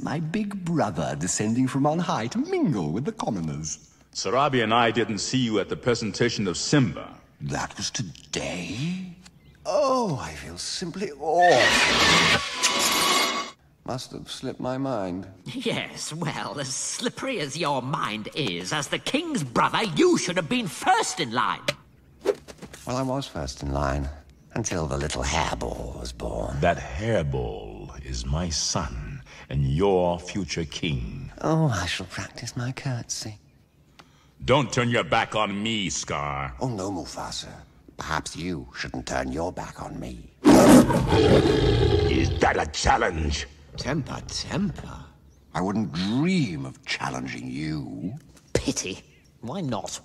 My big brother descending from on high to mingle with the commoners. Sarabi and I didn't see you at the presentation of Simba. That was today? Oh, I feel simply awful. Must have slipped my mind. Yes, well, as slippery as your mind is, as the king's brother, you should have been first in line. Well, I was first in line. Until the little hairball was born. That hairball is my son and your future king. Oh, I shall practice my curtsy. Don't turn your back on me, Scar. Oh, no, Mufasa. Perhaps you shouldn't turn your back on me. Is that a challenge? Temper, temper. I wouldn't dream of challenging you. Pity. Why not?